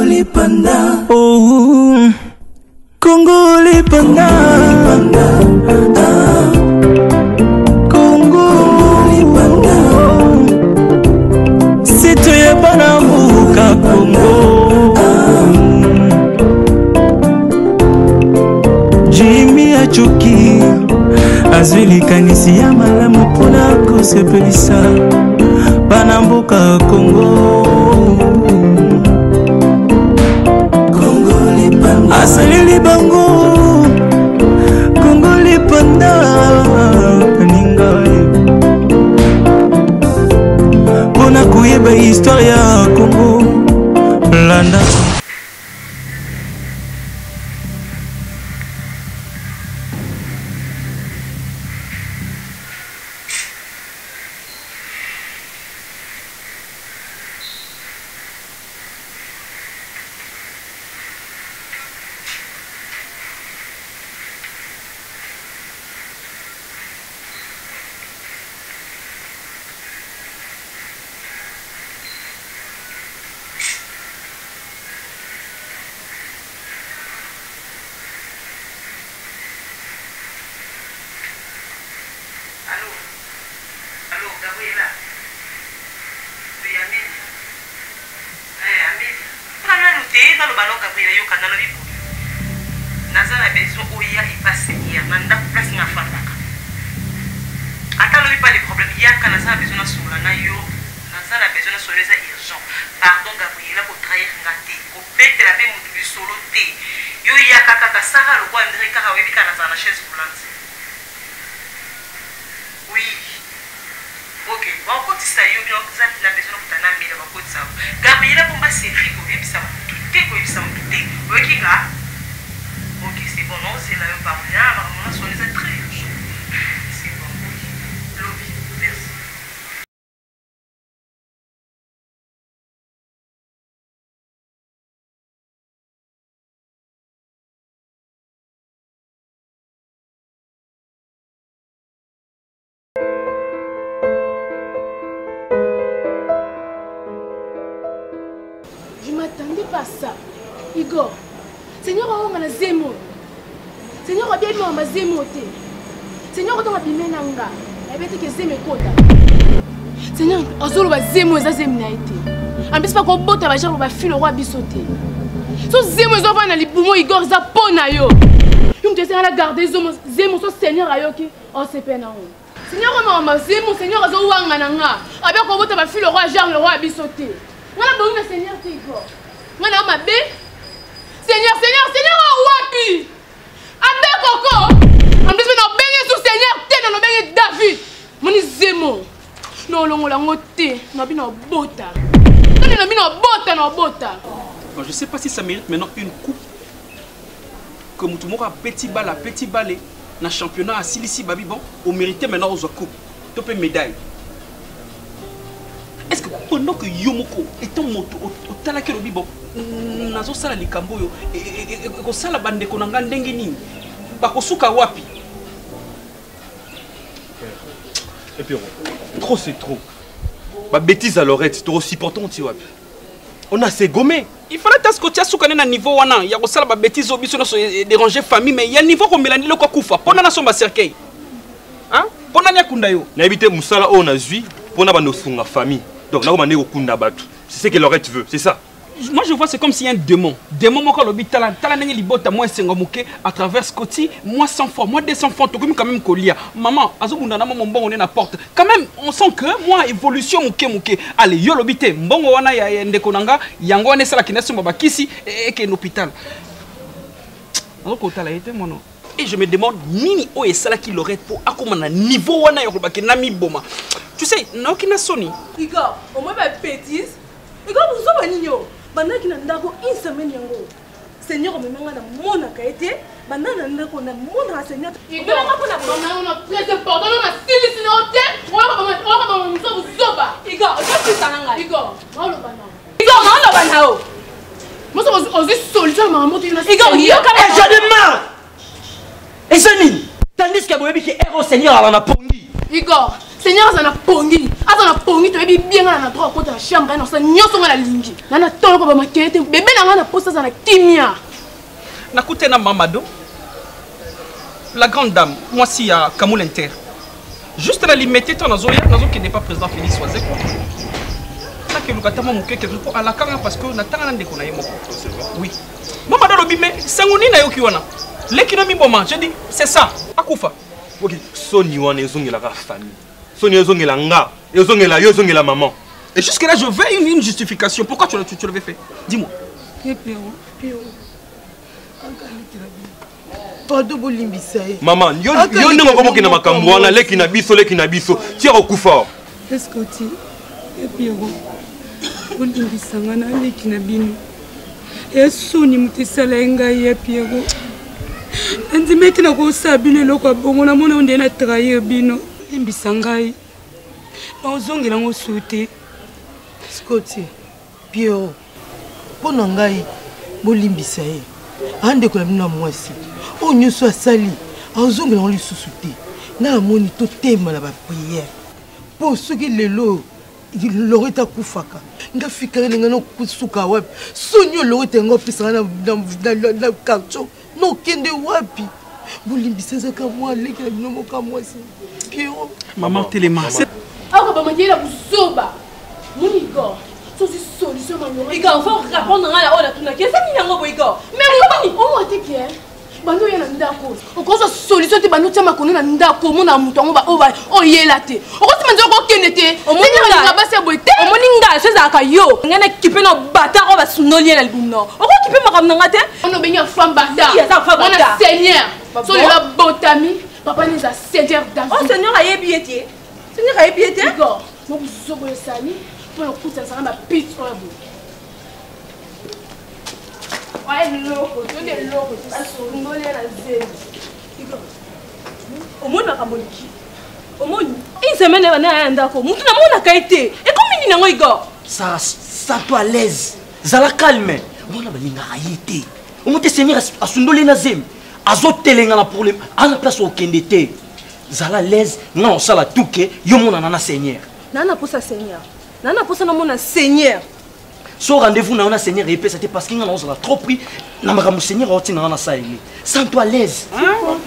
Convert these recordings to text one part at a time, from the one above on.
lipanda. Oh, oh. Kongo lipanda. Kongo lipanda. Si toyeba na mbuka Kongo Jimmy achuki azwi likanisi ya malamu mpona kosepelisa bana mboka Kongo asaleli bango kongo lipanda ninga mpona koyeba histware ya yoka nalobi boye naza na besoin oya epase ya na ndako place nga afandaka ata alobi pa le problème. Yaka naza na besoin nasola na yo. Naza na besoin nasola eza urgent. Pardon Gabriela kotrahir nga te. Kobetela mpe motu lisolo te. Yo yaka kaka sara lokwa andre kaka oyebi kaka nazala na chaise volante. Oui. Ok bakotisa yo na besoin nakuta na mbila bakotisa gabriela mpo baservi koyebisa motu tem condição, tem. Vou ligar. Porque que bom não se lá, eu m'attendais pas à ça. Igor, Seigneur, on a zémo. Seigneur, on a bien ma zémo. Seigneur, on a bien nanga. Eh Elle avait que zéme kota. Seigneur, on a zémo, ça zéme n'a été. En plus, pas qu'on botte à ma jambe, on va filer le roi bisoté. So zémo, ils ont fait dans les poumons, Igor, ça pona yo. Nous te seigneur garder zémo, so Seigneur, ayoki, oh, on se peine en haut. seigneur omama mazimu seigneur azowanga na ah nga abia kobota bafile roi jean le roi ya biso te wana bongi na seigneur te igor ngana ya mabe. Seigneur seigneur seigneur koko. Seigneur te na david. Zemo. Na na na je sais pas si ça mérite maintenant une coupe. Que Moutoumora petit balle à petit balai dans le championnat Babi, bon, maintenant aux coupe. Médaille. Est-ce que pendant que Yomoko est en moto au talaki lobi bon, nazo sala likambo yo, ko sala bande ko nanga ndenge nini? Bakosuka wapi? Et puis, trop c'est trop. Bêtise à si important, tu vois. On a assez gommé. Il fallait tas que tu as soukané na niveau wana, ya ko sala ba bêtise obiso no déranger famille mais il y a niveau ko melandi le ko kufa. Pona na somba cercueil. Hein? Pona nya kunda yo. Na na bando famille. Donc là on. C'est ce que l'oreille veut, c'est ça. moi je vois c'est comme s'il y a un démon démon tala tala ndenge libota moi moke à travers scoti moi 100 fois moi 200 fois tokomi quand même kolia maman azobunda na mama mbongo ne na porte quand même on sent que moi évolution moke moke allez yo lobi te mbongo wana ya ya ndeko na nga yango wana esalaki nasomba bakisi ekende hôpital azokotala ye te mono et je me demande nini oyo esalaki lorette mpo akóma na niveau wana ya kolobaki na miboma? Tu sais naoki na soni igor omoi babétise igor bozoba nini o bandaki na ndako une semaine yango. Seigneur omemanga na monaka ye te bandaki na ndako na monaka seigneur. Ibelanga mpona bamana très important no nasilisi na yo te okabama mosa bozoba igor ozopisa na ngai igor naoloba na igor naoloba na yo moso ozwi solution ya makambo te igor yokala je de marre eza nini tandis ke boyebi ke ero seigneur ala na pongi. Igor seigneur aza na pongi. Aza na pongi toyebi bien nga na na droit akota na chambre na osala nyonso nga nalingi nga na toloko bamakeye te bebe na nga na posa aza na kimia. Nakute na mamado. La grande dame mwasi ya kamul inter. Juste na limete to nazoya nazokende pa président félix wazeko nakeluka tama moke quelque po alakanga parce que natanga na ndeko na ye moko oui. Mamado alobi me sango nini nayoki wana leki no miboma je dis c'est ça. Akufa ok soni wana ezongelaka famille. Soni ezongela nga ezongela yo ezongela maman. Et jusque là je veux une, une justification. Pourquoi tu, tu, tu l'avais fait? Dis-moi. Pardon bolimbisa ye mama yo ndenge na okomoke na bino makambo wana osi. leki na biso leki na biso. Tia kokufa eske oti epiero olimbisanga naleki na bino? Esoni moto esala ye ngai ya piero nandima ete nakosala bino eloko ya bongo namona o nde na trahir bino. Limbisa ngai. Naozongelango su te. Scoti piero mpo na ngai bolimbisa ye. Andeko na bino ya mwasi. Oyo nyonso asali azongelango lisusu te. Ngai namoni totema na bapriere mpo soki lelo loro ete akufaka nga fikaka ndenge nosuka wapi? Soni oyo loro ete yango apesanga na- na- na- na karton nokende wapi? Bolimbisa ezaka mwa leki na bino moka mwasi. Piero mama telema. aoka bamandiela buzoba monigor soki solution maiga enfin rapport nanga na oyo natunaki eza nini yango boigor mais riobani omo ateke bando oya na ndako. Okozwa solution te bando tia makolo na ndako. Omona moto yango oyela te. Okotima nzela okokende te. Omoni ndenge nga- basi ya boye te. Omoni nga so ezalaka yo. Ngai nakipe na batar oyo basundoli ye na libumu no okokipe makambo na nga te? Wana obengi ya femme bata. Si, aza femme wana bata. seigneur. So lela botami. Papa ni eza seigneur david seigneur ayebi ye te. Seigneur ayebi ye te? Igor mobuzobo esali mpona okutisanisanga bapit oyo boye oya eloko tonde eloko basongoli na igor omoni makambo liki omoni une semaine ebanda ya ndako mutu namonaka ye te ekomi nini yango igor? Sa sa to à l'aise. Zala calme. Mwana balingaka ye te omo te seigneur as- asundoli na zemi azotelenga na problème ana place okende te zala l'aise nga na osala tuke yo monana na seigneur. Naa na posa seigneur. Naa na posa namona seigneur so rendez-vous na yo na seigneur eyepesa te parce que nga na ozala trop pris. Na makambo seigneur nga sans toi à l'aise.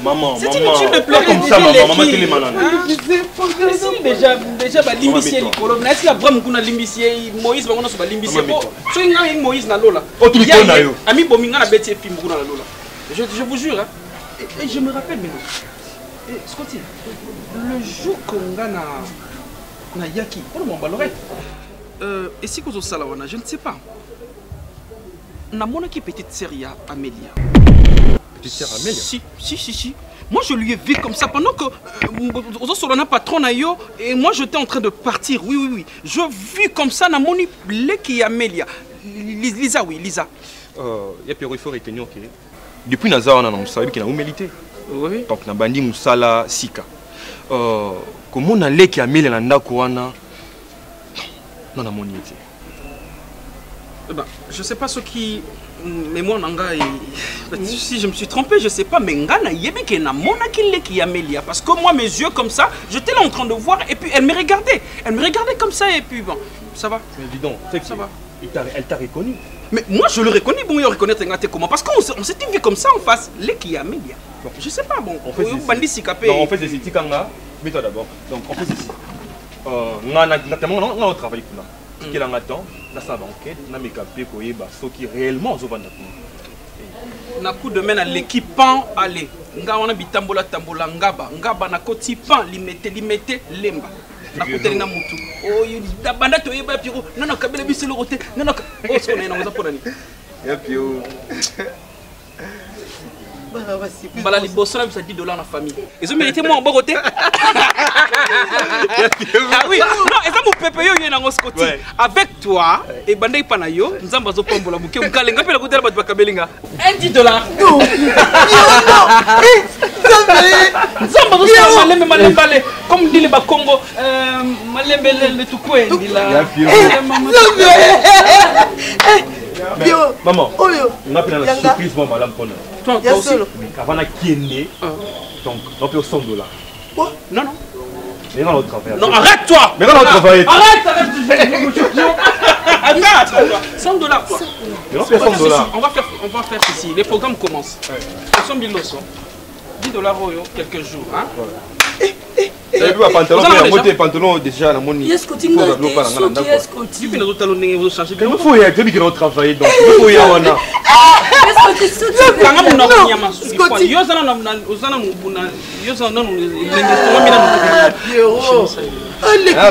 Maman C'est maman inutile de pas pleurer comme ça maman maman telema nana esili déjà déjà balimbisi ye likolo. Na esika abraham kuna alimbisi ye moïse bango nyonso balimbisi ye Mama po soki ngai ye moïse Oh, na ye, yo. amibomi ye fimbu kuna je, je vous jure hein. je me rappelle maintenant scotty le jour que nga na yaki mpona mwa balorette euh, esika ozosala wana je ne sais pas namonaki petite sœur ya amélia petite sœur Amélia Si, si, si, si. Moi, je lui ai vu comme ça pendant que euh, Solana patron yo et moi j'étais en train de partir. Oui, oui, oui. Je vu comme ça na moni leki Amélia. Li- Lisa, oui, Lisa. Euh, il faut retenir que depuis naza wana na mosala ebiki na humilité Oui. donc nabandi mosala sika Euh, komona leki amelia na ndako wana no namoni ye te Eh ben, je sais pas ce qui mais moi nanga si je me suis trompé, je sais pas mais ngana yebeke na mona ki leki Amélia parce que moi mes yeux comme ça, j'étais là en train de voir et puis elle me regardait. Elle me regardait comme ça et puis bon, ça va. mais dis donc Ça va. elle t'a reconnu? Mais moi je le reconnais, bon, il reconnaître Ngate comment Parce qu'on s'était vu comme ça en face, Leki Amélia. Bon. Je sais pas, bon, On fait. Bandi Sikapé. Non, on fait ceci. Tikanga, mets-toi d'abord. Donc, on fait ceci. Nga na na tellement nga on travaille kuna. Tikela nga temps, na sa banquette, na mekape ko yeba soki réellement ozovanda kuna. na coup de main na leki pan ale nga wana bitambola tambola ngaba. Ngaba nakoti pan limete limete lemba. Nakutani na mutu oyo na banda toyeba piro nana kabela biso eloko te soko na ye nango eza mpona nini Ya pio. Mbala liboso na biso ya 10 dollar na famille. Ezomérite mwa maboko te. Ah oui, non, eza mopepe yo oye nango scoti avec toi ebandaki mpa na yo nzambe azopambola moke. Mokalenga mpe nakotela bato bakabelinga 1 10 dollar nzambe. Azosala malembe malembe ale. Comme ndile bakongo euh, malembe lele tukue ndila. Bio. Maman, oyo nga pe na Yanga. surprise madame pona. Toi, toi aussi Avant na kiende. Donc, on peut 100 dollars. Non, non. Mais non, on travaille. Non, arrête-toi Mais non, on travaille. Arrête, arrête Attends, attends, 100 dollars quoi. Mais non, On c'est va 100 faire dollars. ceci, On va faire, on va faire ceci. Les programmes commencent. 100 000 loso. 10 dollars Oyo, quelques jours. Hein? pantalon déjà na moni faut ya tobi kena travailler donc faut ya wana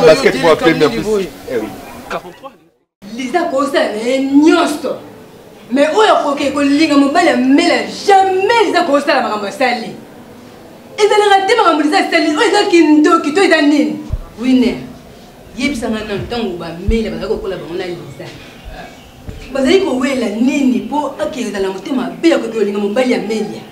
basket po apemi en plus liza kosala na ye nyonso mais oyo akoki kolinga mobali amela jamais liza kosala makambo asali ezalaka te makambo liza asali oyo eza kindoki to eza nini? Winer yebisanga nano ntango bamela bazali kokola bango na liza bazali kowela nini mpo akeleza na motema mabe ya koki kolinga mobali ya melia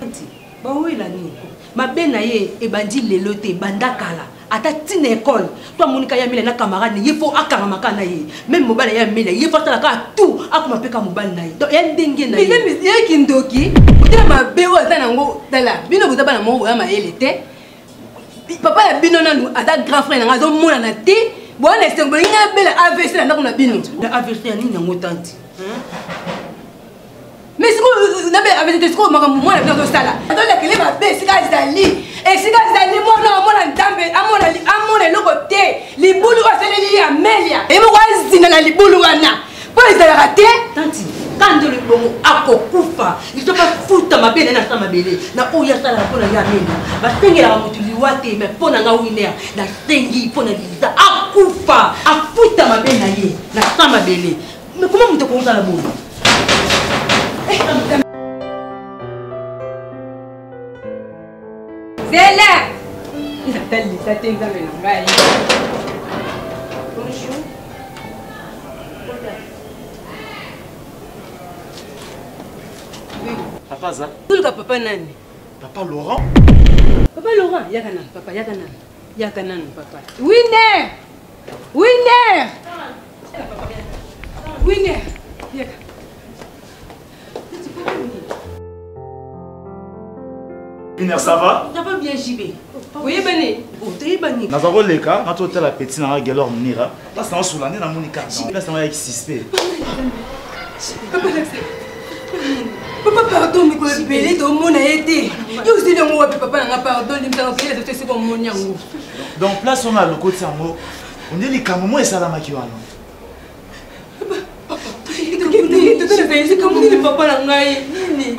bawela nini mabe na ye ebandi lelo te ebanda kala ata ntina ekole to amonika ye amela na camarade ye fo akangamaka na ye. Meme mobali ya amela ye fo asalaka tu akoma mpe ka mobali na ye. Donc ya ndenge na ye. Kindoki kotela mabe oyo aza nango tala bino boza bana moko boya mayele te. Papa na bino nanu aza grand frère nanga azomonana te. Bowana esengo bolingi abela avc na ndako na bino? Na avc ya nini yango tanti mais sikoyo nabela avc te sikoyo makambo mwana bino azosala. Azolekele mabe esika ezali esika ezali mwana amona nzambe amona eloko te. Libulu asaleli ya melia ye moko azina na libulu wana. Mpo ezalaka te? Tanti kando libongo akokufa. Liso bafuta mabe na nasala mabele. Na oyo asalaka mpo na ye amelia. Basengelaka motu liwa te mai mpo na nga winer nasengi mpo na liza akufa afuta mabe na ye nasala mabele. Me koma moto akozala boye zela natalisa te nzambe na ngai bonjour. Papa aza toluka papa nani? Papa laurent? Papa laurent yaka nanu papa yaka nanu yaka nanu papa. Winer winer yaka Winer, ça va ça va bien jb oyebani toyebani naza koleka nga totala peti nanga gelor monira place nango sula nde namoni kaka place nango yaki suspect papa pardon mikolo ebele tomona ye te yo osili yango wapi papa nanga pardon limisanga koyela to esika omoni yango donc place oyo na lokoti yango onde likambo mo esalamaki wana totonaza esika monini papa na ngai nini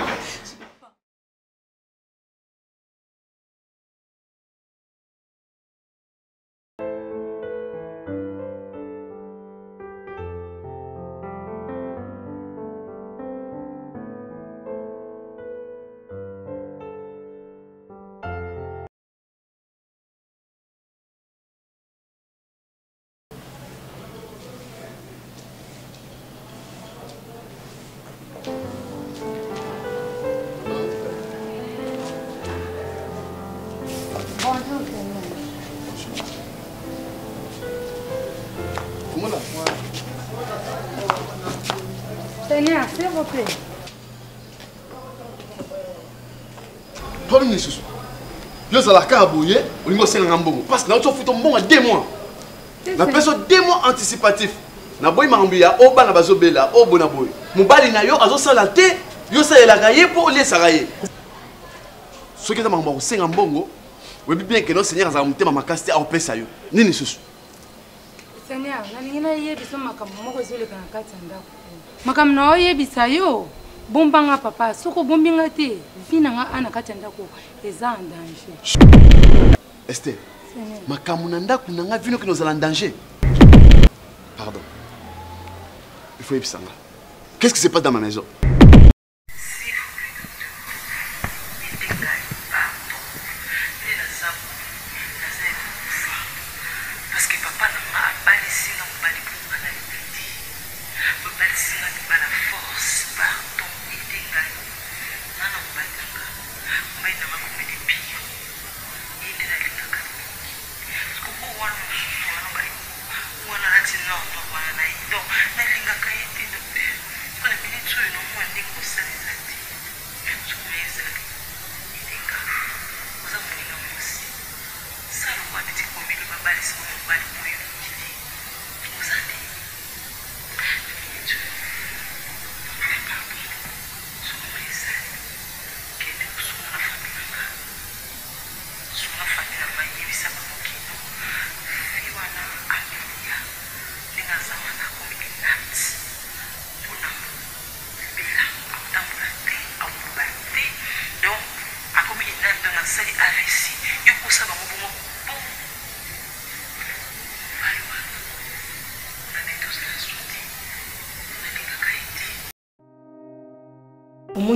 yo ozalaka ya boye olingi osenganga mbongo. Parce nauti ofuta mbongo ya 2 mois. Napesi yo 2 mois anticipatif. Naboyi makambo ya oyo bana bazobela oyo boye na boye. Mobali na yo azosala te yo osalelaka ye mpo oliesaka ye. Soki eza makambo ya kosenga mbongo oyebi bien keno seigneur azalaka motema makasi te akopesa yo. Nini lisusu? Seigneur nalingi nayebisa makambo moko ezoleka na kati ya ndako. Makambo na oyebisa yo bombanga papa. Soki obombi nga te. Vi na nga a na kati ya ndako. Eza en danger. Ester makambo na ndako na nga vino kino ozala danger. Pardon. Il faut yebisa nga qu'est-ce qui se passe dans ma maison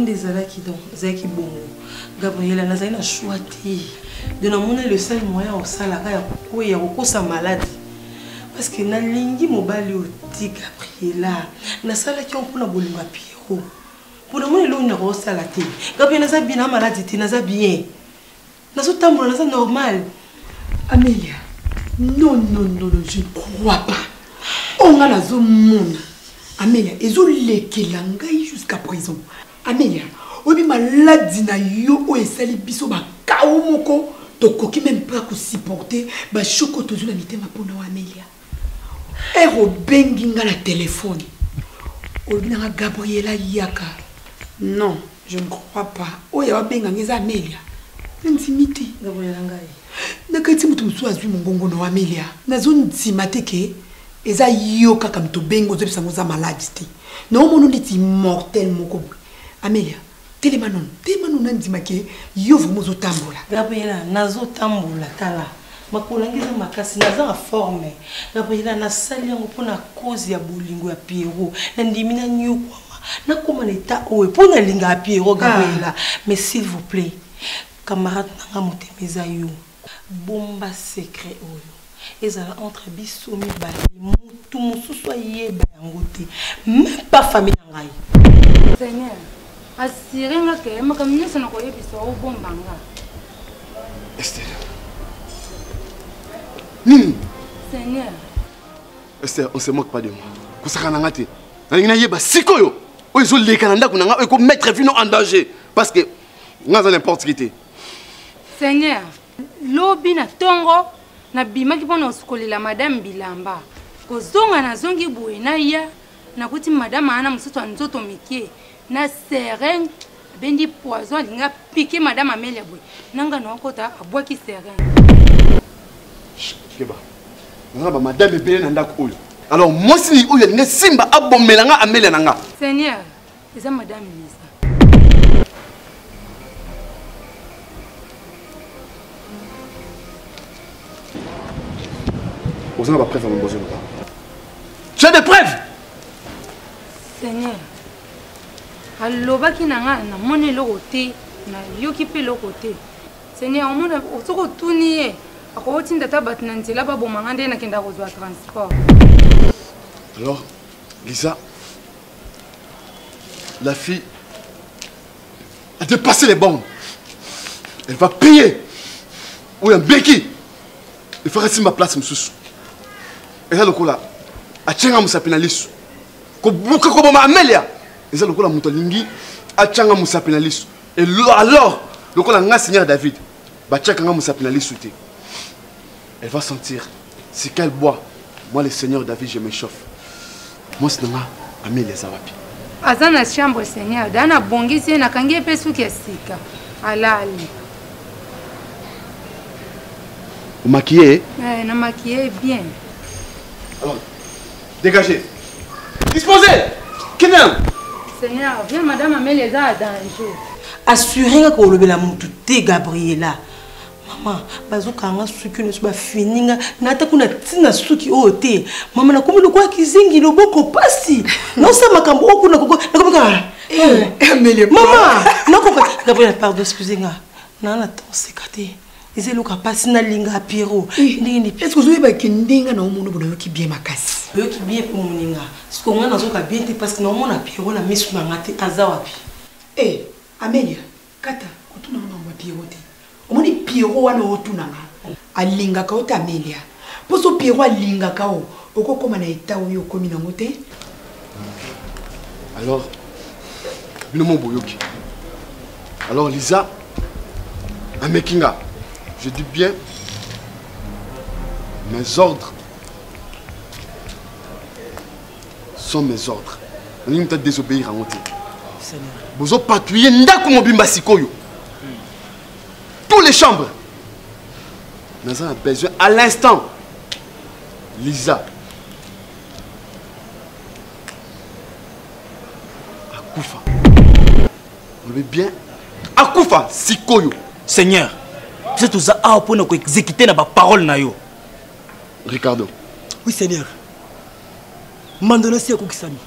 omonde ezalaki don ezalaki gabriela nazali na shwa te. De namoni le seul moyen osalaka gabriela. Nasalaki yango mpona bolingo ya piero mpo namoni eloko nini nakosala te. Gabriela naza bien na maladi te naza bien. Nazotambola naza normal. Amélia non non non non je ne crois pas. Ngai jusqu'à présent amélia oyebi maladi na yo oyo esali biso bakao moko tokoki meme mpa kosupporte bashoko tozwi na mitema mpona o amélia ere obengi nga na telefone olobi nanga gabriela yaka. Non je ne crois pas. Oyo awabenga nga eza amélia nandimi te. Nakati moto mosusu azwi mongongo na wa amélia nazondima te ke eza yo kaka moto obengi ozobisa ngo oza maladi te. Naomona neti mortel moko. boye amélia telema nono telema nono nandima ke yo vraimen ozotambola. Gabriela nazotambola tala. Makolo yangi eza makasi naza na forme. Gabriela nasali yango mpona cause ya bolingo ya piero nandimi nanyokwama nakóma na eta oyo mpo nalingaka piero gabriela. Mais s'il vous plaît camarade nanga motema eza yo. Bomba secret oyo. Ezala entre biso mibale motu mosusu ayeba yango te. Même pas famille na ngai. Seigneur asire nga ke makambo nyonso na koyebisa obomba nga Esther. Nini? Seigneur. Esther, on se moque pas de moi. kosaka na nga te. Nalingi nayeba sikoyo. Oyo ezoleka na ndako na nga oyo ekomettre vino en danger. Parce que nga aza n'importe qui te. Seigneur lobi na ntongo nabimaki mpo na kosukolela madame bilamba. Kozonga nazongi boye naya nakuti madame ana mosusu ya nzoto mike na sereng abendi poison alingi apike madame amelia boye. Nanga na okota abwaki sereng keba. Naza bamadame ebele na ndako oyo. Alors mwasi oyo alingi esimba abomela nga amelia na nga seigneur eza madame misa ozanga bapreuve ya mobozo loba tu as des preuves? Seigneur alobaki na nga namoni eloko te nayoki mpe eloko te. Seigneur omona soki otuni ye akotinda ata bato na nzela baboma nga nde nakenda kozwa transport. Alors lisa la fille a dépassé les bornes elle va payer. Oyo ambeki efaka simba place mosusu eza lokola atianga mosapi na liso kobuka koboma amelia eza lokola moto alingi atianga mosapi na liso alors lokola nga seigneur david batiaka nga mosapi na liso te. Elle va sentir si qu'elle boit moi le seigneur david je m'échauffe. Mwasi na nga amelia eza wapi aza na chambre seigneur. Da nabongisi ye nakangi ye mpe suki ya sika. Alali. Omakie Eh, namaki ye bien. Alors dégagez. Disposez. Kina seigneur bien madame ameli eza ya danger. Assure nga kolobela motu te gabriela. Mama bazokanga suki nyonso bafininga nata kuna ntina suki oyo te. Mama nakomi lokola kizingi loboko pasi. Naosala makambo oyo kuna nakomika mama nakoka. Gabriela pardon excuse nga naa na tonseka te. Eza eloko apasi nalinga piero ndenge ni estce ozoyebaki ndenge na omona bo nayoki bien makasi? Oyoki bien mpe moninga. Siko nga nazoka bien te parce que naomona piero na misu na nga te aza wapi. E amelia kata otuna nga mambo ya piero te. Omoni piero wana otunanga. Alingaka o te amelia mpo so piero alingaka o okokóma na eta oyo okómi nango te? Alors bino mo boyoki. Alors lisa ameki nga je dis bien mes ordres sont mes ordres. Nalingi moto désobéir yango te bozopatrouille ndako mobimba sikoyo. Tous les chambres. Naza na besoin à l'instant. Lisa. Akufa olobi bien. Akufa sikoyo. Seigneur toza awa mpona koexécute na baparole na yo ricardo. Oui seigneur mandolo si ekokisami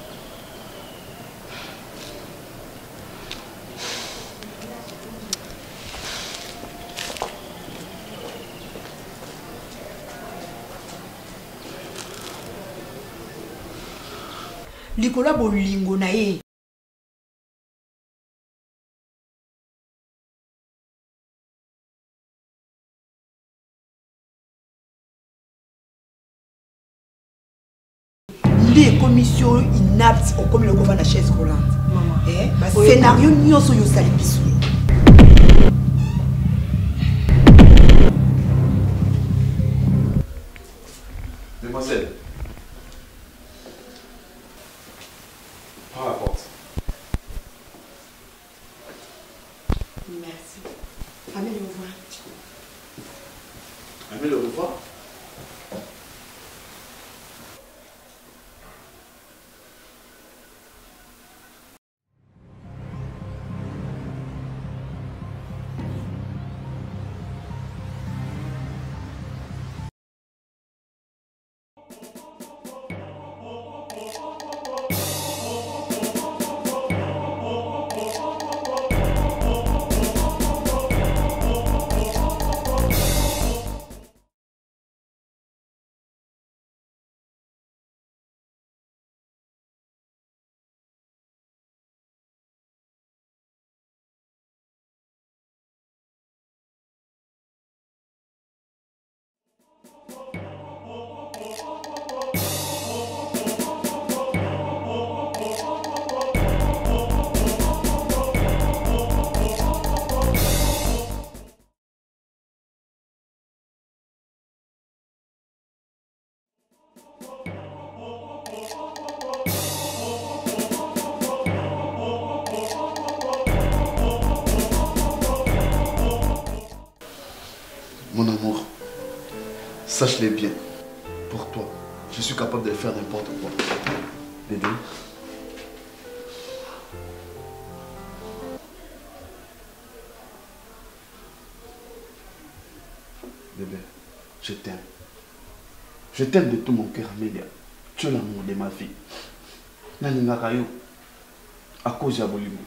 likolo ya bolingo na ye. you knew also you selling Par. Merci. Allez le revoir. Allez le revoir sache-le bien. Pour toi, je suis capable de faire n'importe quoi. Bébé. Bébé, je t'aime. Je t'aime de tout mon cœur, Amélia. Tu es l'amour de ma vie. nalingaka yo à cause ya bolingo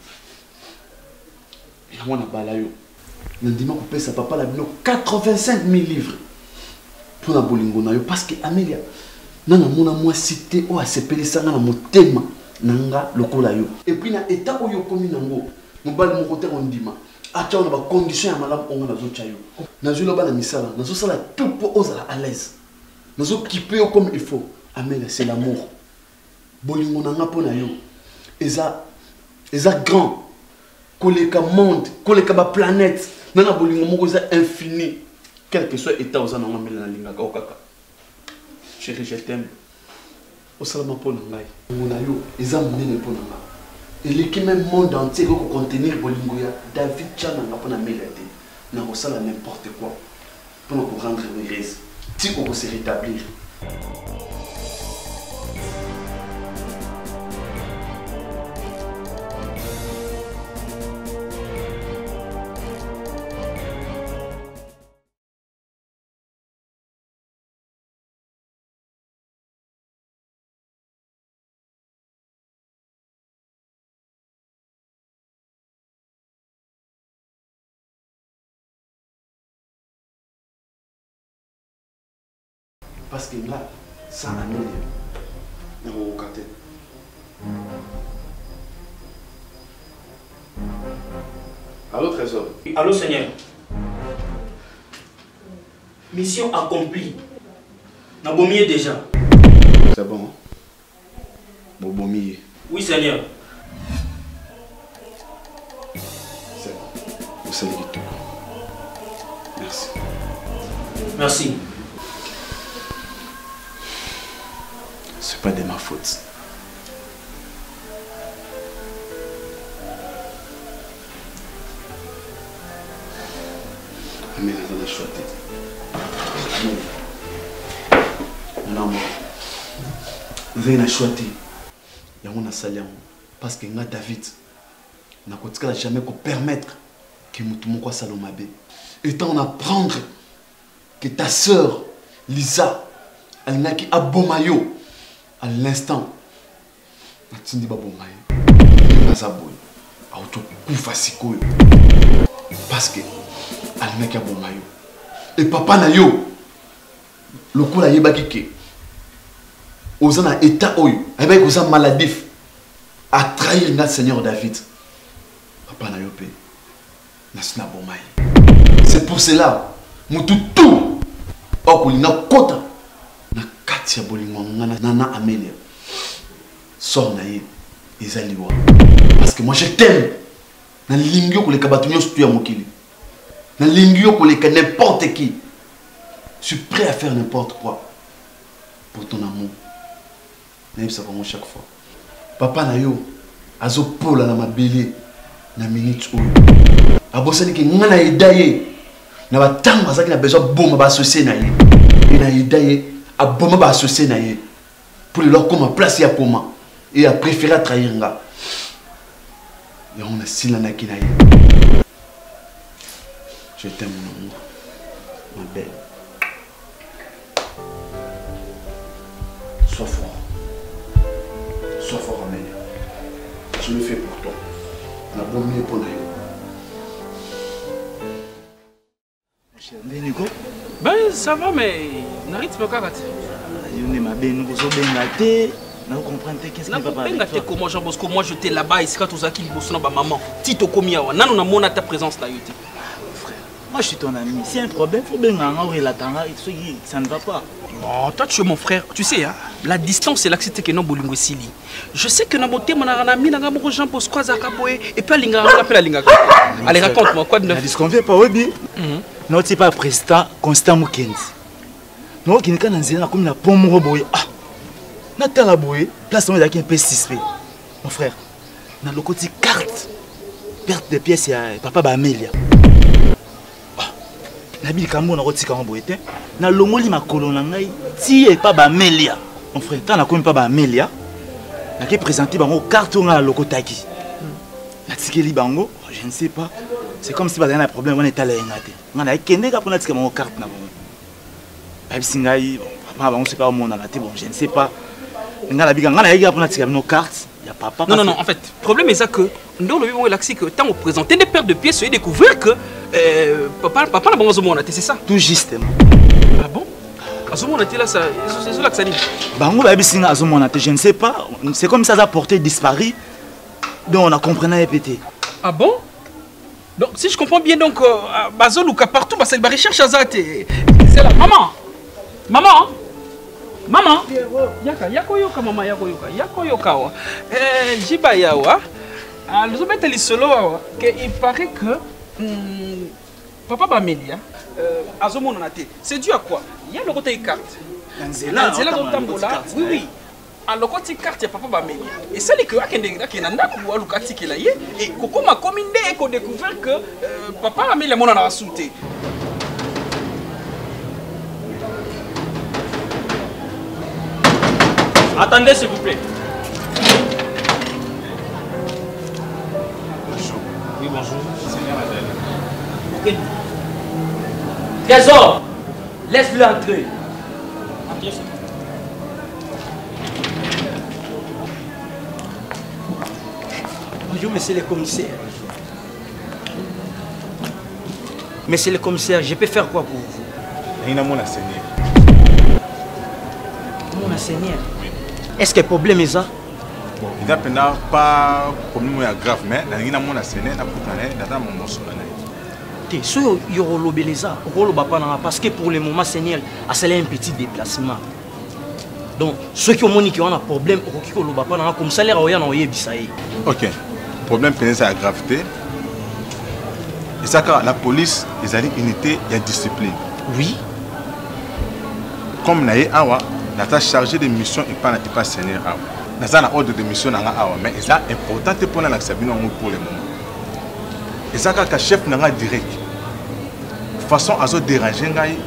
yango nabala yo nandima kopesa papa na bino 85 000 livres mpo na bolingo na yo parce que amélia nga namona mwasi te oyo asepelisanga na motema na nga lokola yo. Epuis na eta oyo okomi nango mobali moko te kondima atya na bacondition ya malamu onga nazotya yo. Nazwi loba na misala nazosala tout mpo ozala à l'aise. Nazokipe yo comme il faut. Amélia c'est l'amour. Bolingo na nga mpo na yo eza eza grand. Koleka monde koleka baplanète na na bolingo moko eza infini quel que soit état oza nango amele nalingaka o kaka chéri je t'aime. Osalama mpo na ngai na eza monene mpo na nga eleki même monde entier ekoki kocontenir bolingo david tia na nga mpo na mela te nakosala n'importe quoi. Mpo na korendre heureuse ti okose rétablir parce que nga sana nini nakokoka te allo trésor Allô Seigneur. Mission accomplie. Nabomié déjà. c'est bon bobomi ye Oui Seigneur. c'est bon osali kitoko merci Merci. C'est pas de ma faute. Na shwa te namo nzai na shwa te yango nasali yango. Parce que nga david nakotikala jamais kopermettre ke motu moko asala mabe. Etant en apprendre que ta sœur lisa alingaki aboma yo à l'instant natindi baboma ye naza boye auto kufa sikoyo parce que alingaki aboma yo e papa na yo lokola ayebaki ke oza na état oyo ayebaki koza maladif atrahir nga seigneur david papa na yo mpe nasi ye c'est pour cela motu tu oyo kolinga kota na kati ya nga na- na amelia. Sor na ye eza liwa. Parce que moi je t'aime. Nalingi yo koleka bato nyonso tu ya mokili. Nalingi yo koleka n'importe qui. Je suis prêt à faire n'importe quoi pour ton amour. Nayebisaka ngo chaque fois. Papa na yo azopola na mabele na minute oyo. Abosaniki nga na eda ye na batango azalaki na besoin aboma baasocie na ye. E na aboma baasocie na ye. Pour lelo akóma place ye akóma e apréféré atrahir nga. Yango nasilanaki na ye. Je t'aime mon amour ma belle. Sois fort. Sois fort Amélie. Je le fais pour toi. Nabomi mpo na yo ben ça va mais na rythme kaka te yo nde mabe noko ozobenga te nakobenga te comment jean bosco moi je te là-bas esika tozalaki liboso na bamaman ti tokomi awa nano namona ta présence na yo te moi je suis ton ami. Si un problème faut soki ça ne va pas. Oh, toi, tu es mon frère. Tu sais, hein, la distance, c'est l'accepter que non bolingo sili. Je sais que na moté mon arana mi nanga moko Jean Bosco azaka boye et puis linga nga pe la linga. Allez raconte-moi quoi de neuf? na disconvient pas oyebi nauti pa président constant mokendi naokende kaka na nzela nakomi na pont moko boye ah! Natala boye place yango ezalaki mpe suspect mon frère nalokoti carte perte de pièce ya papa baamelia nayebi likambo nakotika yango boye te. Nalongoli makolo na ngai ti epa baamelia mon frère ntango nakomi mpa baamelia naki présente bango carte oyo ngai nalokotaki. Natikeli bango je ne sais pas. C'est comme si bazali na problème wana etala yenga te. Ngai nakende kaka mpona tika bango carte na bango. Bayebisi ngai na bango soki aomonana te bon je ne sais pas. Ngai nabika ngai nayeki kaka mpona tika bino carte ya papa Non, non, non, en fait, le problème est ça que, dans le vivant, c'est que tant on présentait des paires de pièces, et découvrir que euh, papa, papa n'a pas besoin de c'est ça? Tout justement Ah bon? À ça, c'est là que ça dit. te je ne sais pas c'est comme ça aza porté disparu donc on a comprena ye pe te Ah bon? Donc, si je comprends bien, donc, euh, Bazoluka partout, bah, c'est la recherche à. C'est là. Maman Maman Maman? Yaka, yako yoka, maman, yako yoka. Yako yoka, wa. Eh, Jiba yawa. Ah, autres les solo, wa. Que il paraît que. Hmm, Papa euh, en a été. C'est dû à quoi? Il y a le côté carte. nzela nzela aotambola zotambola. carte, oui oui. alokoti carte ya papa bameli. Esali ke akende akenda ndako aluka atikela ye. E kokoma akomi nde ekodécouvrir que euh, papa bameli amonana basu te. Attendez, s'il vous plaît. Bonjour. Ok. Trésor, laisse-le entrer. Entrez. Bonjour, monsieur le commissaire. Monsieur le commissaire, je peux faire quoi pour vous? Nalingi namona seigneur Mon seigneur. Est-ce que le problème est ça eza mpenza pas problème oyo ya grave mais nalingi namona seigneur nakutana ye naza na momosola na ye te soki yokolobeleza okoloba mpa nanga parce que pour le moment seigneur asali un petit déplacement. Donc soki omoniki wana problème okoki koloba mpa nanga comme salaire oya na oyebisa ye ok problème mpenza eza ya eza kaka la police ezali unité ya discipline. Oui. Comme na ye awa naza chargé de mission epa na epa seigneur awa naza na ordre de mission na nga awa mais eza important te mpona lakisa bino yango pour le moment. Eza kaka chef na direct. Façon azodérange ngai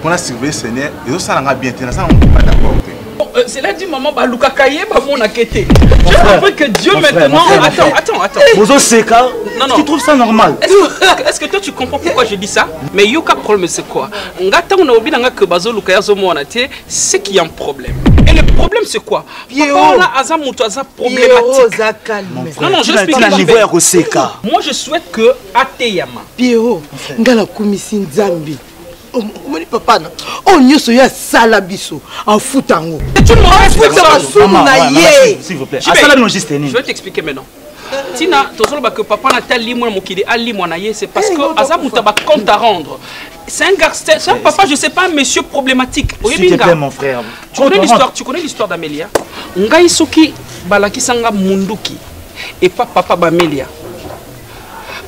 mpona surveiller seigneur ezosala nga bien te naza na mokoma d'accord te euh, cela dit, maman, bah, Luka Kaye, bah, mon akété. J'ai frère, compris que Dieu mon frère, maintenant. mon frère, mon attends, frère. attends, attends. bozo seka Non, non. tu trouves ça normal Est-ce que, est-ce que toi tu comprends pourquoi je dis ça Mais Yoka problème c'est quoi Ngata on a oublié nga que bazo luka yazo mo anaté, c'est qu'il y a un problème. Et le problème c'est quoi Pierrot. Papa wana aza muto aza problématique. Non non, je je niveau ya koseka Moi je souhaite que ateyama. piero nga nakumisi nzambe omoni papa na. Oyo nyonso ye asala biso. Afuta yango. Afuta masumu Maman, na ye. s'il vous plaît. Jibe, asala bino juste nini je vais t'expliquer maintenant. Tina tozoloba que papa na ta limwa na mokili alimwa na ye c'est parce Eh, que aza moto aba compte à rendre. C'est un garçon c'est un papa je sais pas un monsieur problématique. S'il te plaît mon frère tu connais l'histoire tu connais l'histoire d'Amélia? Ngai soki balakisanga munduki et pas papa bamelia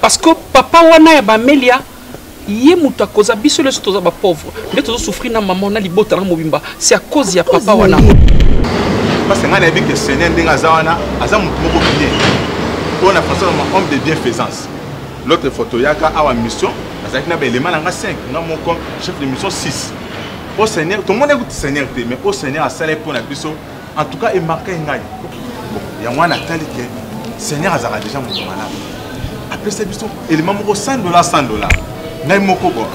parce que papa wana ya bamelia ye moto akoza biso nyonso toza bapauvre nde tozosouffrir na mama na libota na mobimba. C'est à cause ya papa wana. Parce que ngai nayebi ke seigneur ndenge aza wana aza motu moko bien. Oyo na français ma homme de bienfaisance. L'autre fois toyaka awa mission azalaki na baelema na nga 5 nga moko chef de mission 6 o seigneur tomoni ekuti seigneur te mais o seigneur asala mpo na biso. En tout cas emarke ngai. Bon, yango wana atali ke seigneur azalaka déjà moto malamu. Apesa biso elema moko 100 dollar 100 dollar ngai moko bo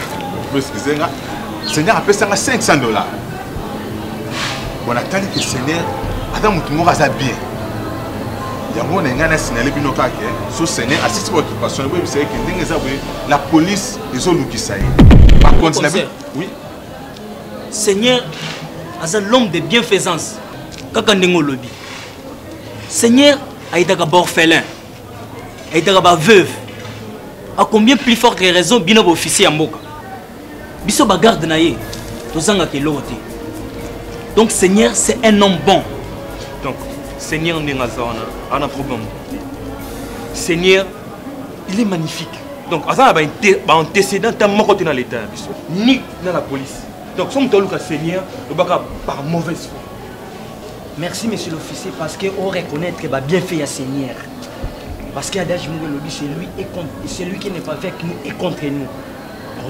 excuse nga seigneur apesanga 500 dollar bon natali ke seigneur ata motu moko aza bien. Yango na ngai nasignale bino kaka so seigneur asisi baoccupation boyebisa eke ndenge eza boye la police ezolukisa ye. Concert. oui. Seigneur aza l'homme de bienfaisance. Kaka ndenge olobi. Seigneur ayitaka baorphelin ayitaka baveuve a combien plus forte raison bino baofficier ya mboka. Biso bagarde na ye tozangaka eloko te. Donc seigneur c'est un homme bon. Donc seigneur ana problème seigneur il est magnifique. Donc aza na baante- baantécédent ta moko te na l'état ni na la police. Donc so moto aluka seigneur lobaka par mauvaise foi. Merci monsieur l'officier parce que on reconnaître babienfait ya seigneur Parce qu'Adage Mougelobi, c'est lui, et contre, c'est lui qui n'est pas avec nous et contre nous.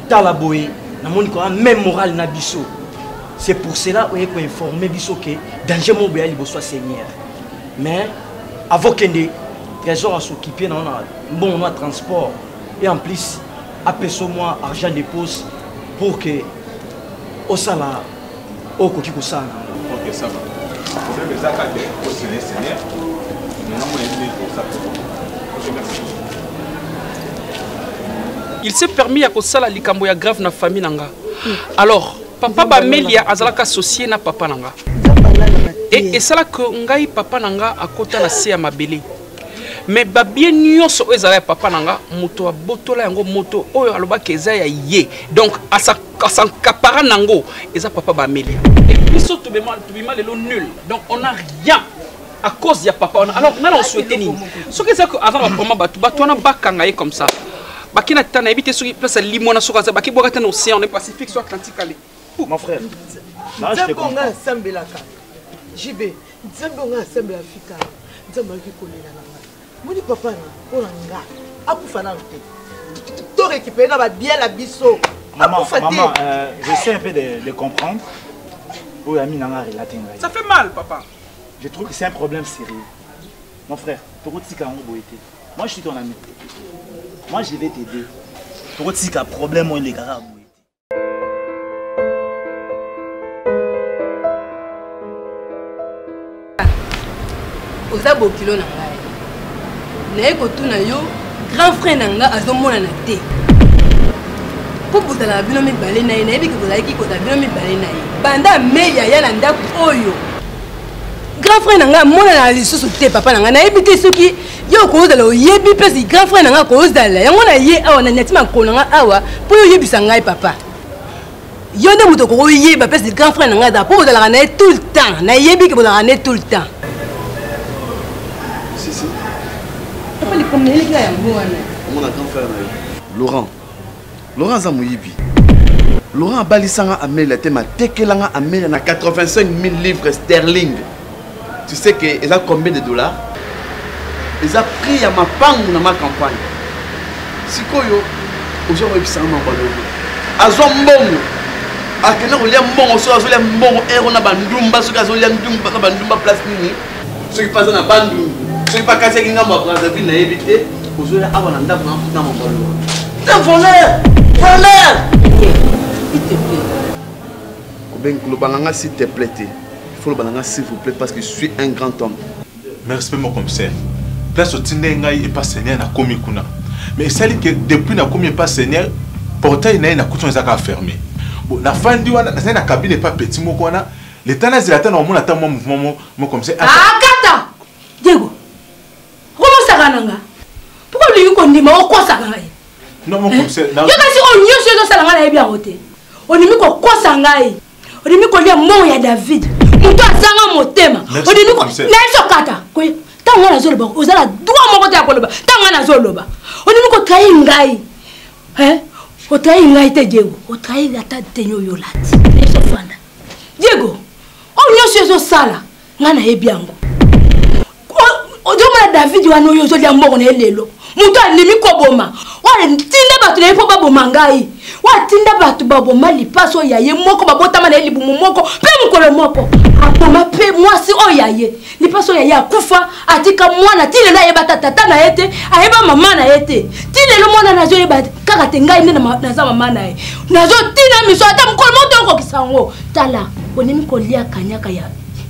Tala Boé, Namoniko a même morale Nabiso. C'est pour cela qu'on est informé Biso que danger Moubéa, il soit Seigneur. Mais avant qu'il y ait trésor à s'occuper, on a bon on a transport. Et en plus, apeso-moi argent de poste pour que au sala au koki ko sala. Ok, ça va. Le problème est que c'est Seigneur. Nous avons un peu de il s'est permis ya kosala likambo ya grave na famille alors papa bamelia azalaka associé na papa na nga e esalaka ngai papa na nga akota na se ya mabele. Me babie ezala papa na nga moto abotola yango moto oyo alobaki eza ya ye. Donc asa- asankapara nango eza papa bamelia. Biso tobima lelo nul. Donc on a rien à cause ya papa wana alors nga na osouete nini soki eza aza na baproma bato bato wana bakanga ye comme ça. Baki na ta nayebi te soki place soki aza te na océan ne pacifique so atlantique ale mon frère. Nzambe onga asambelaka. Jibe nzambe onga asambela fika nzambe alaki kolela na ngai. Moni papa na na nga akufa nano te. Na na biso. Maman, akufa maman, te euh, j'essaie un peu de, de comprendre. Oui, Ami Nanga relaté ngai. ça fait mal papa Je trouve que c'est un problème sérieux. Mon frère, Tokotika Ngo Boete. Moi, je suis ton ami. Moi, je vais t'aider. Tokotika, problème, il est grave. na ngai grand frère na nga azomonana te mpo bozala na bino mibale na ye nayebi ke bozalaki kozala bino mibale na ye banda grand frère na ngai amonana na lisusu te papa na ngai nayebi te soki yo okozala oyebi mpesi grand frère na ngai akozala yango na ye awa na nyati makolo na ngai awa mpo yo oyebisa ngai papa. Yo nde moto okoki oyeba mpesi grand frère na ngai azala. Mpo bozalaka na ye tout le temps. Nayebi ke bozalaka na ye tout le temps. Laurent. Laurent aza moyibi laurent abalisanga amelia te matekelanga amelia na 85 000 livres sterling tu sais que eza combien de dollars? Eza prix ya mapangu na ma campagne. Sikoyo ozwa koyebisanga mabalogo azwa mbongo. Akende kolia mbongo soki azolia mbongo ero na bandumba soki azolia ndumba na bandumba place nini? Soki mpe aza na bandundu soki mpe akatiaki ngambo ya brazzaville nayebi te ozolia awa na ndako na mabalogo te voleur voleur kolobanga nga s'il te plaît te il faut lobanga nga s'il vous plaît parce que je suis un grand homme. Mais respect mon commissaire. Place otindai ngai epa seigneur nakomi kuna. Mais esali ke depuis nakomi epa seigneur portail na na ezaka fermé. Bon, nafandi wana nazali na cabine epa petit moko wana leta nazela ata na omona ata mwa mouvement mo- mo comme ça diego okomosaka na nga mpoka olingi kondima okosaka ngai non mo comme ça na- yo kasi oyo nyonso ezosala ngai nayebi yango te olimi kokosa ngai olimi kolia mbongo ya david moto azanga motema. Merci, olimi commissaire. nayeso kata Koye, ntango ngai nazoloba ozala droit moko te ya koloba ntango ngai nazoloba olimi kotrahi ngai. Eh? otrahi ngai te diego. Otrahi ata teni oyo olati nayeso fanda. Diego oyo nyonso ezosala ngai nayebi yango ozomona david wana oyo ozolia mbongo na ye lelo. Moto alimi koboma. Watinda bato na ye mpo baboma ngai. Watinda bato baboma lipasi oyo ya ye moko babotama na ye libumu moko mpe mokolo moko. Aboma mpe mwasi oyo ya ye. Lipasi oyo ya ye akufa atika mwana. Ti lelo ayeba ta tata na ye te ayeba mama na ye te. Ti lelo mwana nazoyeba kaka te ngai nde naza mama na ye. Nazotina miso ata mokolo moko okokisa yango. Tala onimi kolia kanyaka ya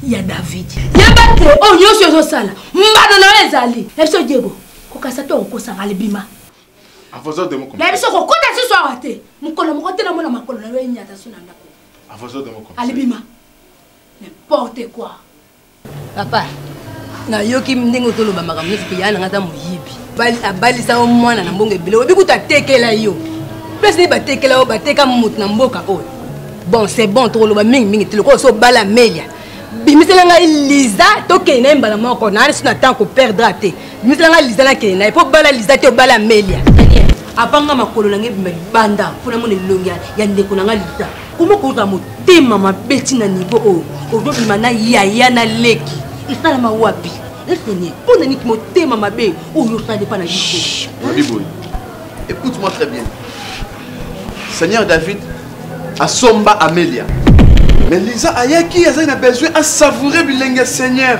ya david. Yeba te oyo nyonso ezosala. Mbano na yo ezali. Na biso diego kokasa to okosanga libima na biso kokota siso awa te. Mokolo moko te namona makolo na yo enyata so na ndako. Alibima. N'importe quoi. Papa nayoki ndenge otoloba makambo nyonso mpe yaa nanga ata moyibi. Bali- abalisa yo mwana na mbongo ebele. Oyebi kuta atekela yo. Mpesi nini batekela yo? Bateka motu na mboka oyo. Bon c'est bon tokoloba mingimingi te. Lokola so obala melia bimisela ngai liza tokende na ye mbala moko naani so na temps koperdre te bimisela ngai liza nakende na ye mpo obala liza te obala melia apanga makolo na ngai ebima libanda mpo namona elongi ya- ndeko na ngai liza koma koluka motema mabe ntina nivo oyo ozobima na yaya na leki. Esalama wapi? Esenie mpo na niki motema mabe oyo osali mpa na biso écoute-moi très bien. Seigneur David asomba Amélia. Mais Lisa ayaki azali na besoin à savourer bilengi Seigneur.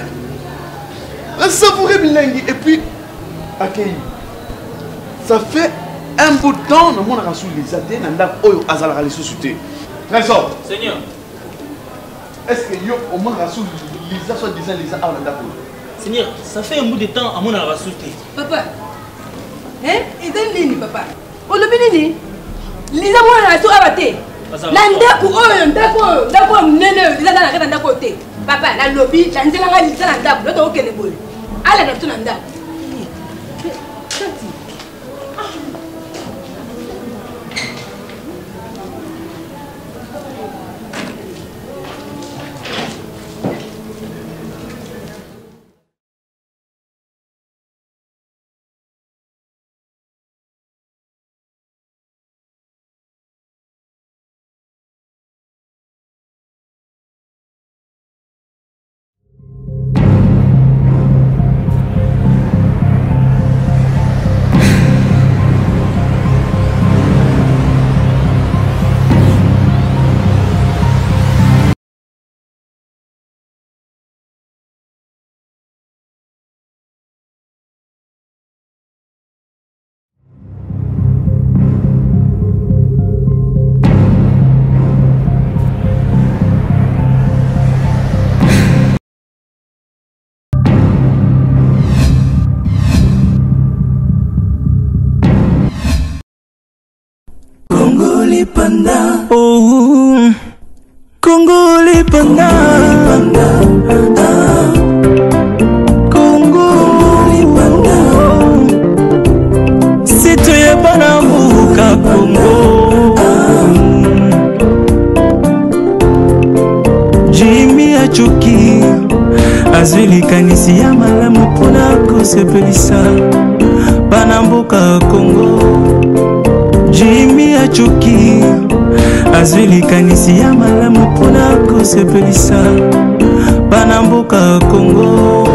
À savourer bilengi et puis accueillir. Ça fait un bout de temps na mona rasul Lisa te na ndako oyo azalaka lisusu te. Trésor. Seigneur. Est-ce que yo au moins rasul Lisa soit disant Lisa awa na ndako oyo? Seigneur, ça fait un bout de temps à mon arasuté. papa eza nini papa? Olobi nini? Liza mwana na so awa te na ndako oyo ndako oyo ndako oyo monene oyo aza na kati na ndako te. Papa nalobi nanzelanga liza na ndako loto okende boye. Alanda biso na ndako Lipanda. Oh, Congo Lipanda. Congo Lipanda. Sito ya bana mbuka Congo. Jimmy achuki azwi likanisi ya malamu mpona kosepelisa bana mboka Congo jimi achuki azwi likanisi ya malamu mpona kosepelisa bana mboka kongo